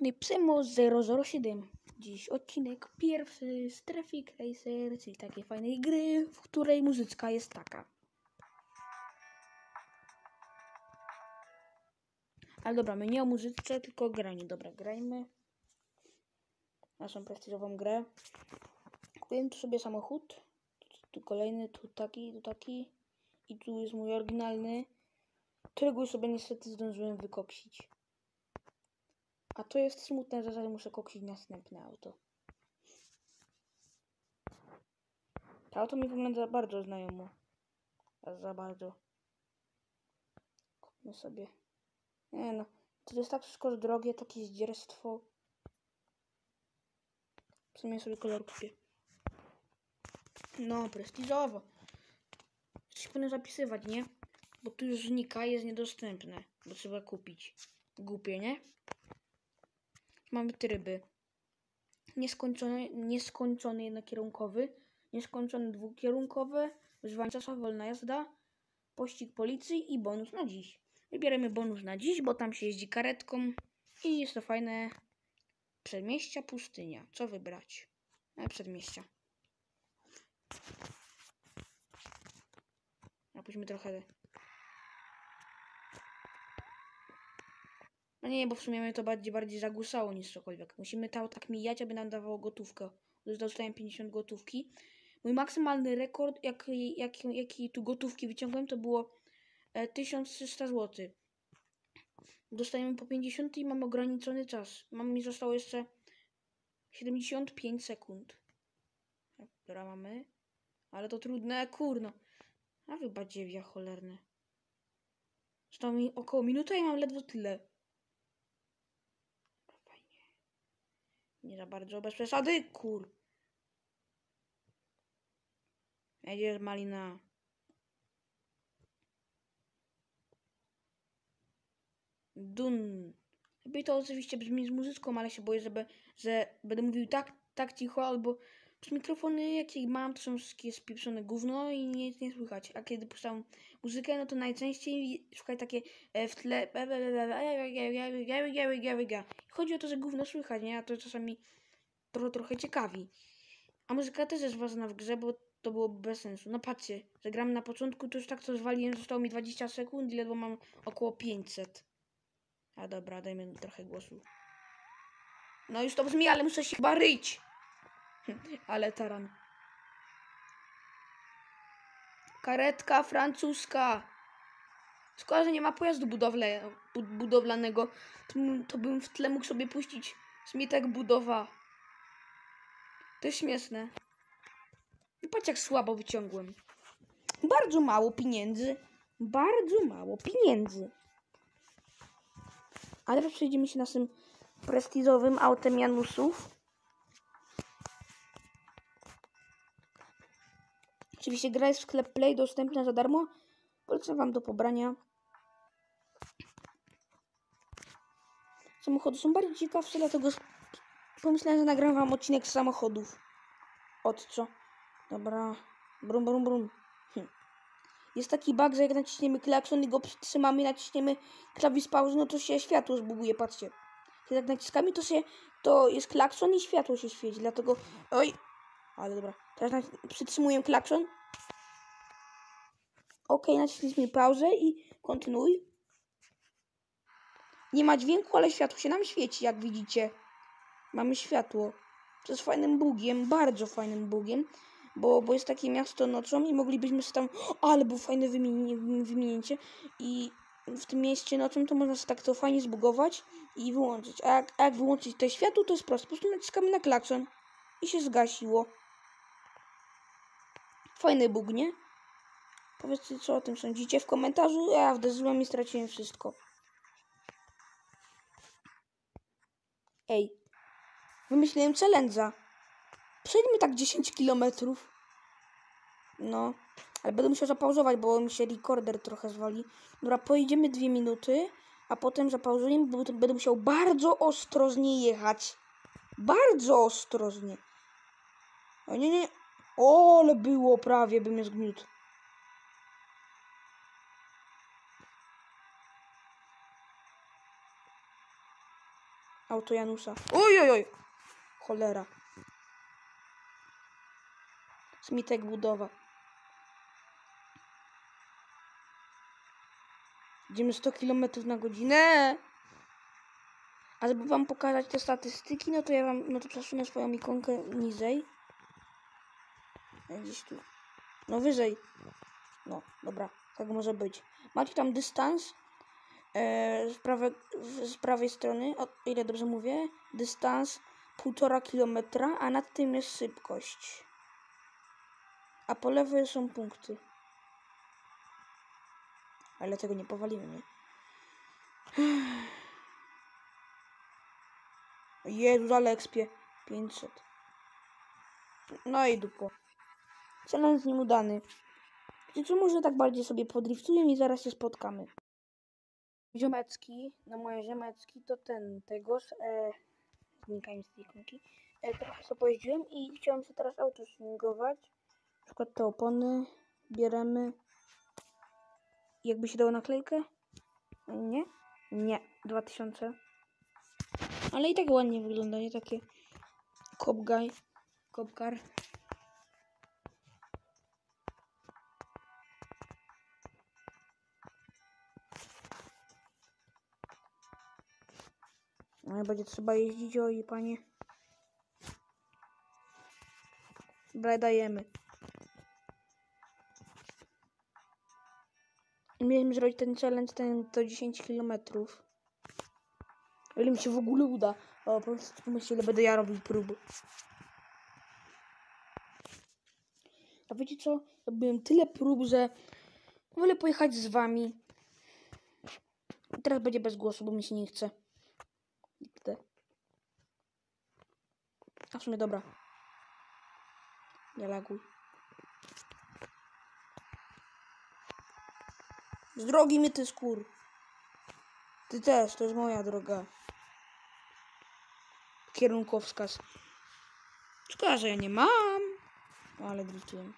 strony Psymo 007. Dziś odcinek pierwszy z Traffic Racer, czyli takiej fajnej gry, w której muzyczka jest taka. Ale dobra, my nie o muzyczce, tylko o. Dobra, grajmy. Naszą prestiżową grę. Kupiłem tu sobie samochód. Tu kolejny, tu taki, tu taki. I tu jest mój oryginalny, którego już sobie niestety zdążyłem wykoksić. A to jest smutne, że zaraz muszę koksić następne auto. To auto mi wygląda bardzo znajomo. Za bardzo. Kupmy sobie. Nie no, to jest tak wszystko drogie, takie zdzierstwo. W sumie sobie kolor kupię. No, prestiżowo. Coś powinno zapisywać, nie? Bo tu już znika, jest niedostępne. Bo trzeba kupić. Głupie, nie? Mamy tryby. Nieskończony, nieskończony jednokierunkowy, nieskończony dwukierunkowy, wyzwanie czasowe, wolna jazda, pościg policji i bonus na dziś. Wybieramy bonus na dziś, bo tam się jeździ karetką i jest to fajne przedmieścia, pustynia. Co wybrać? E, przedmieścia. Napuśćmy trochę nie, bo w sumie mnie to bardziej, bardziej zagłusało niż cokolwiek. Musimy to tak mijać, aby nam dawało gotówkę. Dostałem 50 gotówki. Mój maksymalny rekord, jaki, jaki, jaki tu gotówki wyciągłem, to było e, 1300 zł. Dostajemy po 50 i mam ograniczony czas. Mam mi zostało jeszcze 75 sekund. Dobra, mamy. Ale to trudne, kurno. A wy badziewia cholerne. Zostało mi około minuta i mam ledwo tyle. Nie za bardzo bez przesady, kur. Jedziesz malina. Dun. Lepiej to oczywiście brzmi z muzyczką, ale się boję, żeby, że będę mówił tak, tak cicho, albo z mikrofony, jakie mam, to są wszystkie spieprzone gówno i nic nie słychać. A kiedy puszczam muzykę, no to najczęściej słuchaj takie w tle. Chodzi o to, że gówno słychać, nie? A to czasami trochę, trochę ciekawi. A muzyka też jest ważna w grze, bo to byłoby bez sensu. No patrzcie, że gram na początku, to już tak co zwaliłem, zostało mi 20 sekund i ledwo mam około 500. A dobra, dajmy trochę głosu. No już to brzmi, ale muszę się chyba ryć. Ale taran. Karetka francuska. Szkoda, że nie ma pojazdu budowle, budowlanego. To, to bym w tle mógł sobie puścić smitek budowa. To jest śmieszne. I patrz jak słabo wyciągłem. Bardzo mało pieniędzy. Bardzo mało pieniędzy. Ale przejdziemy się naszym prestiżowym autem Janusów. Oczywiście gra jest w sklep Play dostępna za darmo. Polecam wam do pobrania. Samochody są bardziej ciekawsze, dlatego pomyślałem, że nagram wam odcinek z samochodów. Od co? Dobra. Brum, brum, brum. Hm. Jest taki bug, że jak naciśniemy klakson i go przytrzymamy, naciśniemy klawisz pauzy, no to się światło zbuguje, patrzcie. Jak naciskamy, to się, to jest klakson i światło się świeci, dlatego, oj, ale dobra. Teraz przytrzymuję klakson. Ok, naciśnijmy pauzę i kontynuuj. Nie ma dźwięku, ale światło się nam świeci, jak widzicie. Mamy światło. To jest fajnym bugiem, bardzo fajnym bugiem, bo, bo jest takie miasto nocą i moglibyśmy sobie tam... Ale było fajne wymienięcie i w tym mieście nocą to można sobie tak to fajnie zbugować i wyłączyć. A jak, a jak wyłączyć to światło, to jest proste. Po prostu naciskamy na klakson i się zgasiło. Fajny bug, nie? Powiedzcie, co o tym sądzicie w komentarzu. Ja wderzyłem i straciłem wszystko. Ej, wymyśliłem challenge'a. Przejdźmy tak 10 kilometrów. No, ale będę musiał zapauzować, bo mi się recorder trochę zwali. Dobra, pojedziemy dwie minuty, a potem zapauzujemy, bo będę musiał bardzo ostrożnie jechać. Bardzo ostrożnie. O nie, nie. O, ale było prawie, bym je zgniótł. Auto Janusza. Oj, oj, oj. Cholera. Smitek budowa. Idziemy 100 km na godzinę. A żeby wam pokazać te statystyki, no to ja wam, no to przesunę swoją ikonkę niżej. Gdzieś tu. No wyżej. No, dobra, tak może być. Macie tam dystans e, z, prawe, z prawej strony, o ile dobrze mówię, dystans 1,5 kilometra, a nad tym jest szybkość. A po lewej są punkty. Ale tego nie powalimy, nie? Jezu, ale ekspie. 500. No i dupo. Challenge nim udany. Co, może tak bardziej sobie podriftuję i zaraz się spotkamy. Ziomecki, no moje ziomecki to ten, tegoż, e, znika mi z tej ikonki. E, trochę sobie pojeździłem i chciałem sobie teraz auto swingować. Na przykład te opony bierzemy. Jakby się dało naklejkę? Nie? Nie. 2000. Ale i tak ładnie wygląda, nie takie cop guy, cop car. No i będzie trzeba jeździć, oj panie. Dobra, dajemy. Mieliśmy zrobić ten challenge, ten to 10 km. Ile mi się w ogóle uda. O, po prostu pomyślcie, ile będę ja robił prób. A wiecie co? Robiłem tyle prób, że wolę pojechać z wami. Teraz będzie bez głosu, bo mi się nie chce. Idę. A w sumie dobra. Nie laguj. Z drogi mi ty skór. Ty też, to jest moja droga. Kierunkowskaz. Szkoda, że ja nie mam. Ale driftuję.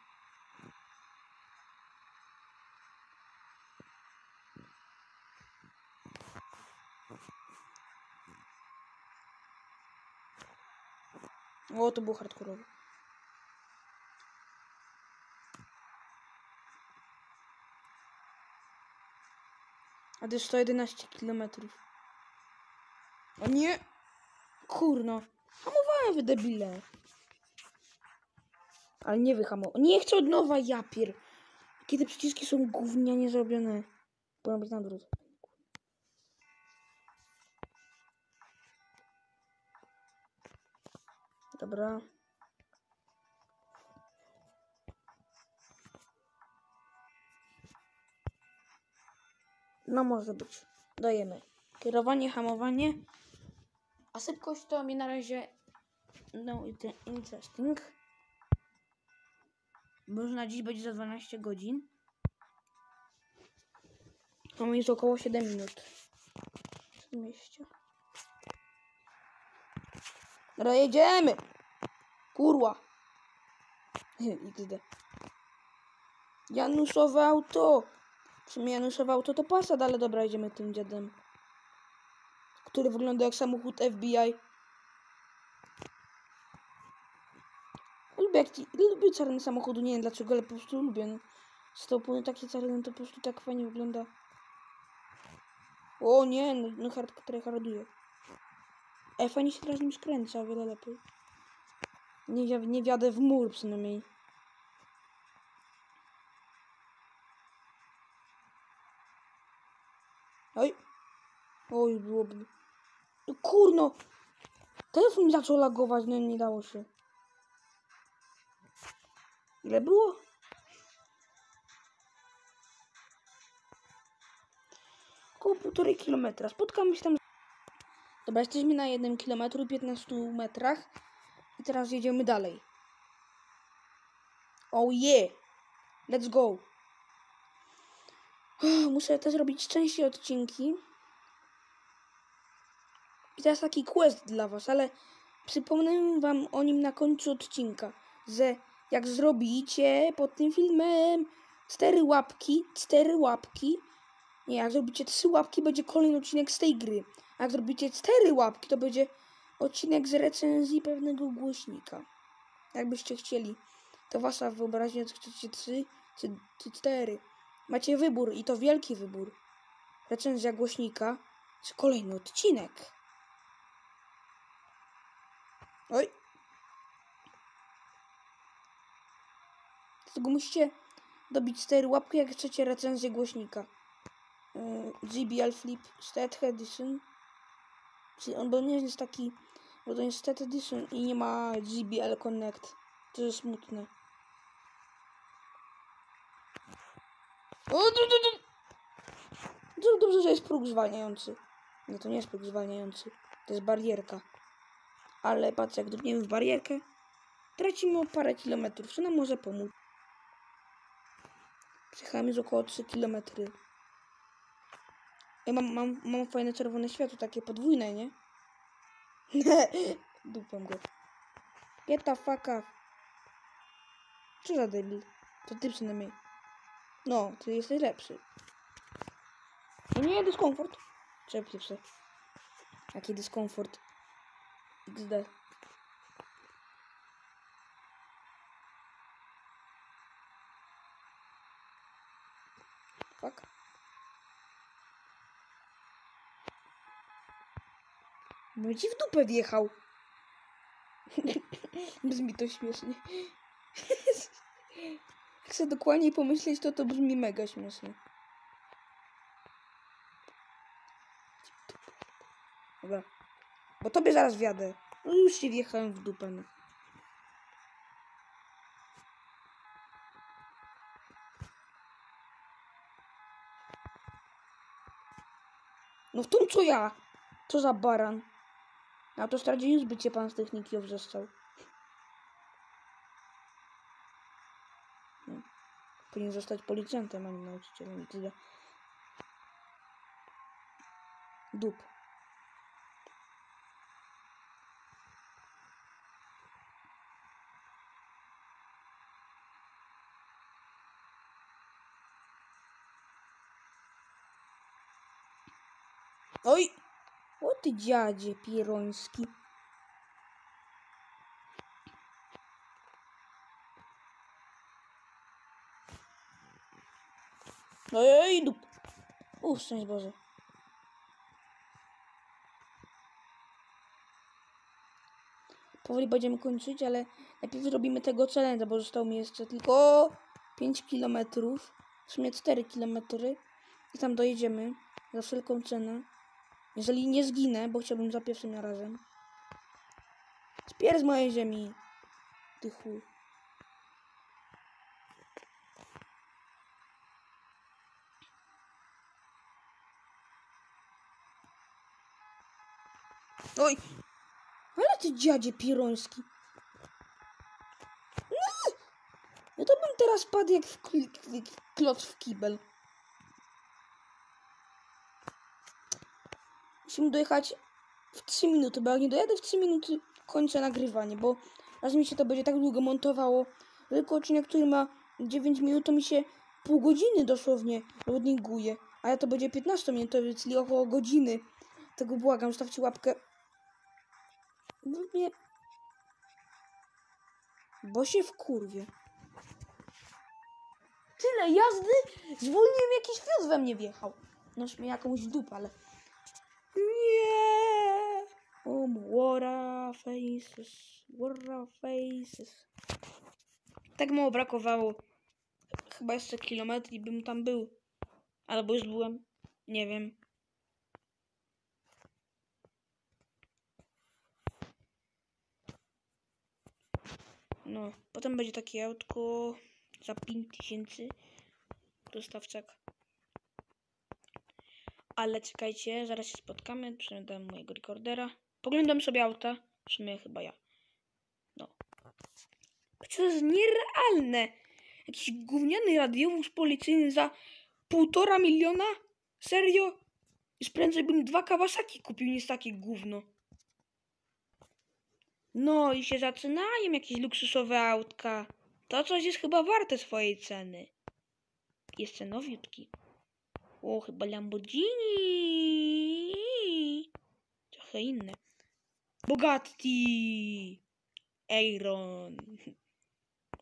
O, to było hardkorowe. A to jest 111 km. O nie! Kurno. Hamowałem wy debile. Ale nie wyhamował. Nie chcę od nowa, japier. Kiedy przyciski są gównianie zrobione. Powinno być na odwrót. Dobra. No może być. Dajemy. Kierowanie, hamowanie. A szybkość to mi na razie no interesting. Bo już na dziś będzie za 12 godzin. Mi jest około 7 minut. W tym mieście. Dobra, jedziemy! Kurwa! XD. Januszowe auto! W sumie Januszowe auto to Passat, ale dobra, jedziemy tym dziadem. Który wygląda jak samochód FBI. Lubię, jak ci, lubię czarne samochody, nie wiem dlaczego, ale po prostu lubię. No. Z opony takie czarne to po prostu tak fajnie wygląda. O nie, no, no hard, harduje. Ej, fajnie się teraz nim skręca, o wiele lepiej. Nie, nie wiadę w mur przynajmniej. Oj. Oj, byłoby. No Kurno! Telefon zaczął lagować, no nie dało się. Ile było? Około półtorej kilometra. Spotkamy się tam. Dobra, jesteśmy na jednym kilometru, 15 metrach. I teraz jedziemy dalej. Oh yeah! Let's go! Muszę też robić częściej odcinki. I teraz taki quest dla was, ale przypomnę wam o nim na końcu odcinka, że jak zrobicie pod tym filmem cztery łapki, cztery łapki, nie, jak zrobicie trzy łapki, będzie kolejny odcinek z tej gry. A jak zrobicie cztery łapki, to będzie odcinek z recenzji pewnego głośnika. Jakbyście chcieli. To wasza wyobraźnia, czy chcecie trzy, czy, czy cztery. Macie wybór i to wielki wybór. Recenzja głośnika, czy kolejny odcinek. Oj. Dlatego musicie dobić cztery łapki, jak chcecie recenzję głośnika. Yy, GBL Flip Stat Edition. Czyli on bo nie jest taki, bo to jest Stat Edition i nie ma GBL Connect. To jest smutne. O, du, du, du. Dobrze, że jest próg zwalniający. Nie, to nie jest próg zwalniający. To jest barierka. Ale patrz, jak drgniemy w barierkę, tracimy o parę kilometrów. Co nam może pomóc? Przejechałem już około 3 km. Ja mam, mam, mam fajne czerwone światło, takie podwójne, nie? Dupam go. Get the fuck up. Co za debil? To ty przynajmniej. No, ty jesteś lepszy. No nie, dyskomfort. Czepię się. Jaki dyskomfort. XD. Fuck. Bo ci w dupę wjechał. brzmi to śmiesznie. Jak sobie dokładniej pomyśleć, to to brzmi mega śmiesznie. Dobra. Bo tobie zaraz wjadę. No już się wjechałem w dupę. No. No w tą co ja? Co za baran? Na autostradzie już by cię pan z techniki owrzeszczał. No. Powinien zostać policjantem, a nie nauczycielem. Dup. Oj! Dziadzie pieroński. Oj, dup. Uff, szczęść Boże. Powoli będziemy kończyć, ale najpierw zrobimy tego challenge, bo zostało mi jeszcze tylko 5 km. W sumie 4 km. I tam dojedziemy za wszelką cenę. Jeżeli nie zginę, bo chciałbym za pierwszym razem. Spier z mojej ziemi. Ty chuj. Oj! Ale ty dziadzie piroński. No! Ja to bym teraz padł jak w, w w kibel. Musimy dojechać w 3 minuty, bo jak nie dojadę w 3 minuty, kończę nagrywanie, bo raz mi się to będzie tak długo montowało. Tylko odcinek, który ma 9 minut, to mi się pół godziny dosłownie loadinguje. A ja to będzie 15 minut, czyli około godziny. Tego błagam, zostawcie łapkę. Nie. Bo się w kurwie. Tyle jazdy, zwolniłem jakiś fiut we mnie wjechał. No mnie jakąś dupę, ale... Nie! Um, water faces, water faces. Tak mało brakowało. Chyba jeszcze kilometr i bym tam był. Albo już byłem. Nie wiem. No, potem będzie takie autko za 5000. Dostawczak. Ale czekajcie, zaraz się spotkamy. Przyglądam mojego rekordera. Poglądam sobie auta. W sumie chyba ja. No. To jest nierealne. Jakiś gówniany radiowóz policyjny za półtora miliona? Serio? Już prędzej bym dwa Kawasaki kupił niż takie gówno. No i się zaczynają jakieś luksusowe autka. To coś jest chyba warte swojej ceny. Jeszcze nowiutki. O, chyba Lamborghini. trochę inne. Bogatti! Aaron.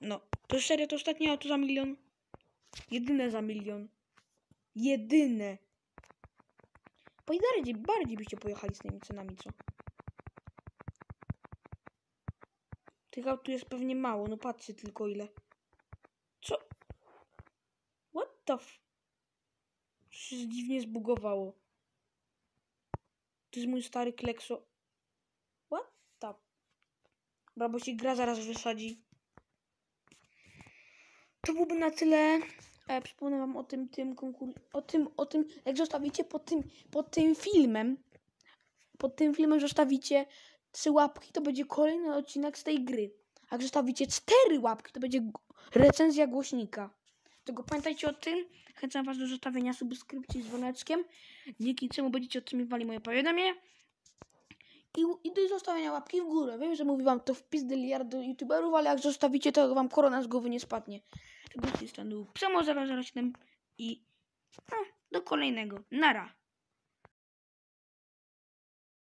No, to serio to ostatnie auto za milion? Jedyne za milion. Jedyne. Bardziej, bardziej byście pojechali z tymi cenami, co? Tych aut tu jest pewnie mało, no patrzcie tylko ile. Co? What the f... Się dziwnie zbugowało. To jest mój stary klekso. What the... Dobra, bo się gra zaraz wysadzi. To byłoby na tyle. E, przypomnę wam o tym, tym konkur... o tym, o tym, jak zostawicie pod tym, pod tym filmem, pod tym filmem zostawicie trzy łapki, to będzie kolejny odcinek z tej gry. A jak zostawicie cztery łapki, to będzie recenzja głośnika. Tego pamiętajcie o tym. Zachęcam Was do zostawienia subskrypcji z dzwoneczkiem, dzięki czemu będziecie otrzymywali moje powiadomienia. I, I do zostawienia łapki w górę. Wiem, że mówi Wam to wpis do youtuberów, ale jak zostawicie, to Wam korona z głowy nie spadnie. Tego z tej strony był Przemo007 i no, do kolejnego. Nara.